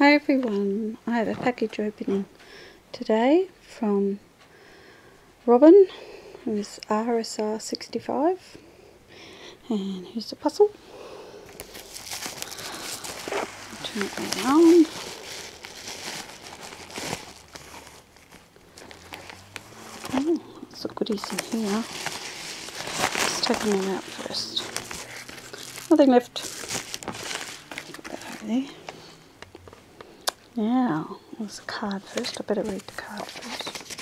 Hi everyone, I have a package opening today from Robin, who's RSR65, and here's the puzzle. Turn it around. Oh, lots of goodies in here. Let's take them all out first. Nothing left. Put that over there. Now, there's a card first. I better read the card first.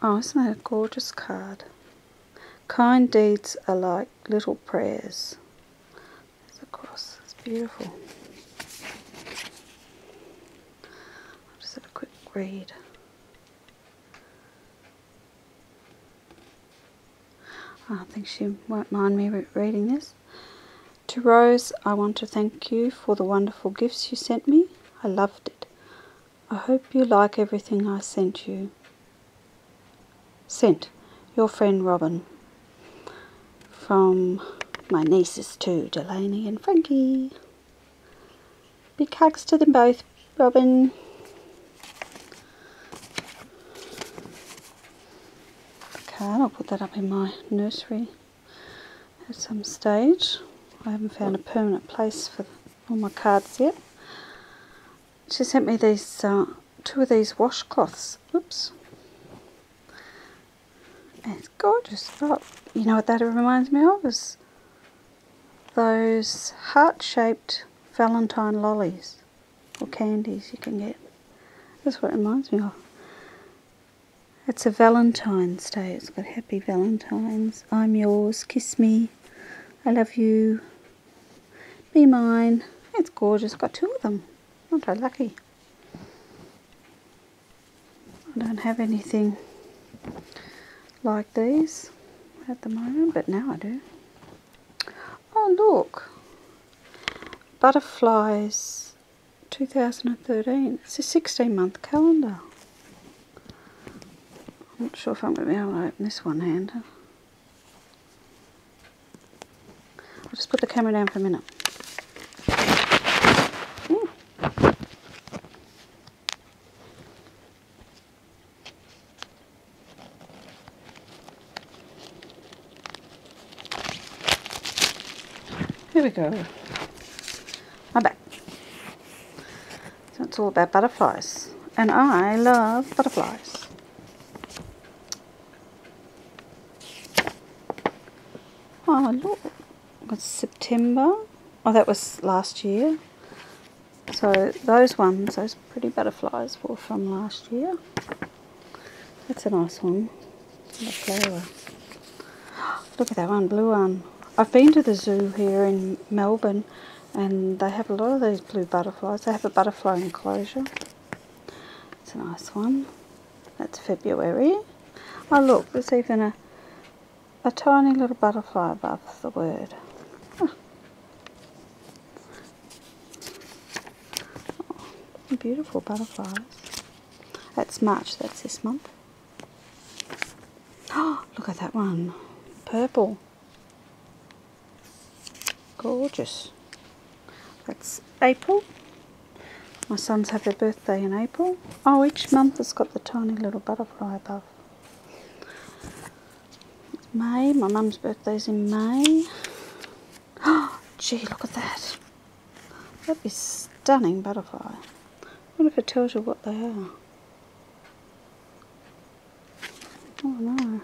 Oh, isn't that a gorgeous card? Kind deeds are like little prayers. There's a cross. It's beautiful. I'll just have a quick read. I think she won't mind me reading this. To Rose, I want to thank you for the wonderful gifts you sent me. I loved it. I hope you like everything I sent you. Sent, your friend Robin. From my nieces too, Delaney and Frankie. Big hugs to them both, Robin. Okay, I'll put that up in my nursery at some stage. I haven't found a permanent place for all my cards yet. She sent me these uh, two of these washcloths. Oops. It's gorgeous. Oh, you know what that reminds me of? Is those heart-shaped Valentine lollies or candies you can get. That's what it reminds me of. It's a Valentine's Day. It's got Happy Valentine's. I'm yours. Kiss me. I love you. Be mine. It's gorgeous. Got two of them. Aren't I lucky? I don't have anything like these at the moment, but now I do. Oh, look. Butterflies 2013. It's a 16 month calendar. I'm not sure if I'm going to be able to open this one hand. I'll just put the camera down for a minute. Here we go. My back. So it's all about butterflies. And I love butterflies. Oh look, it's September. Oh, that was last year. So those ones, those pretty butterflies were from last year. That's a nice one. Look at that one, blue one. I've been to the zoo here in Melbourne and they have a lot of these blue butterflies. They have a butterfly enclosure. It's a nice one. That's February. Oh look, there's even a a tiny little butterfly above the word. Oh, beautiful butterflies. That's March, that's this month. Oh, look at that one. Purple. Gorgeous. That's April. My sons have their birthday in April. Oh, each month has got the tiny little butterfly above. May. My mum's birthday's in May. Oh, gee, look at that. That'd be stunning butterfly. I wonder if it tells you what they are. Oh no.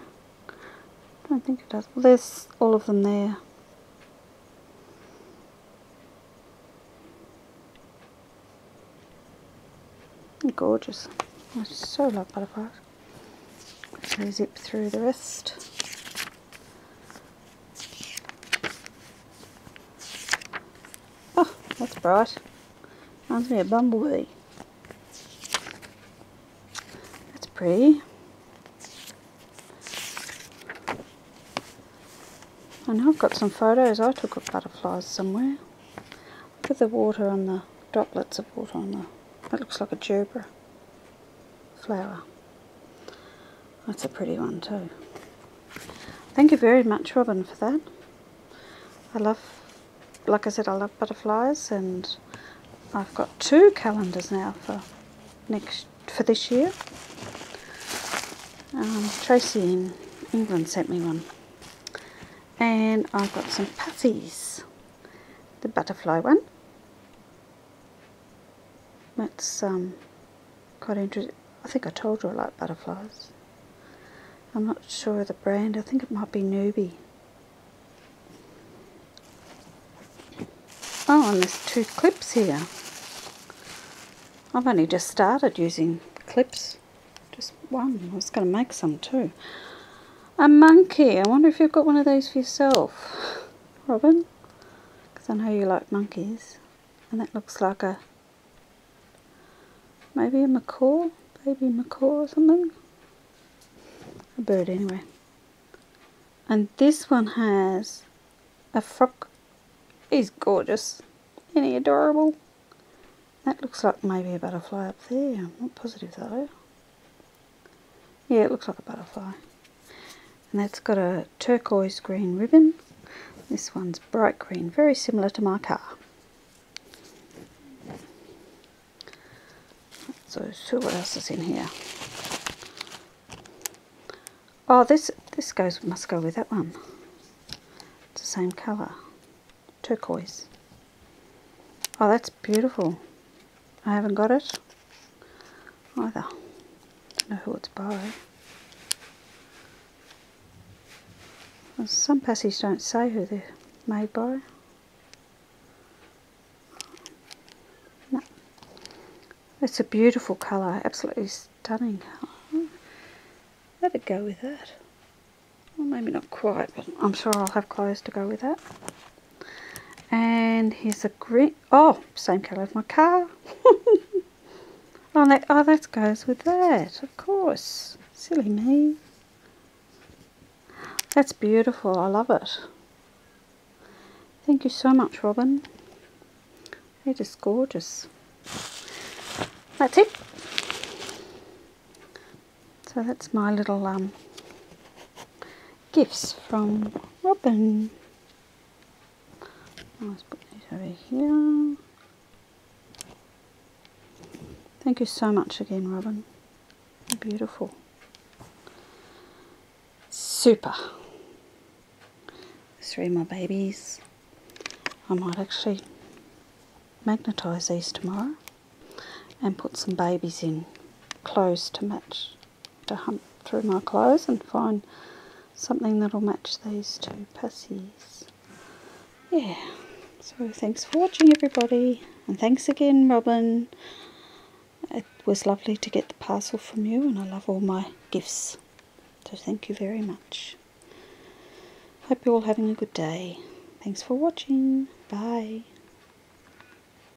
I don't think it does. Well, there's all of them there. Gorgeous. I so love butterflies. So zip through the rest. Oh, that's bright. Reminds me of Bumblebee. That's pretty. I know I've got some photos I took of butterflies somewhere. Look at the water on the droplets of water on the... That looks like a gerbera flower. That's a pretty one too. Thank you very much Robin for that. I love like I said, I love butterflies, and I've got two calendars now for next for this year. Um, Tracy in England sent me one, and I've got some passies. The butterfly one. That's um, quite interesting. I think I told you I like butterflies. I'm not sure of the brand. I think it might be Nuby. Oh, and there's two clips here. I've only just started using clips. Just one. I was going to make some too. A monkey. I wonder if you've got one of those for yourself, Robin. Because I know you like monkeys. And that looks like a, maybe a macaw, baby macaw or something. A bird anyway. And this one has a frog He's gorgeous. Isn't he adorable? That looks like maybe a butterfly up there. I'm not positive though. Yeah, it looks like a butterfly. And that's got a turquoise green ribbon. This one's bright green, very similar to my car. So see what else is in here. Oh, this this goes must go with that one. It's the same colour turquoise. Oh, that's beautiful. I haven't got it either. Don't know who it's by. Some passies don't say who they're made by. It's a beautiful colour, absolutely stunning. Let it go with that. Well, maybe not quite, but I'm sure I'll have clothes to go with that. And here's a green, oh, same colour as my car. oh, that, oh, that goes with that, of course. Silly me. That's beautiful, I love it. Thank you so much, Robin. They're just gorgeous. That's it. So that's my little um, gifts from Robin. Let's put these over here. Thank you so much again, Robin. Beautiful. Super. Three of my babies. I might actually magnetise these tomorrow and put some babies in clothes to match, to hunt through my clothes and find something that'll match these two passies. Yeah. So thanks for watching everybody and thanks again Robin. It was lovely to get the parcel from you and I love all my gifts. So thank you very much. Hope you're all having a good day. Thanks for watching. Bye.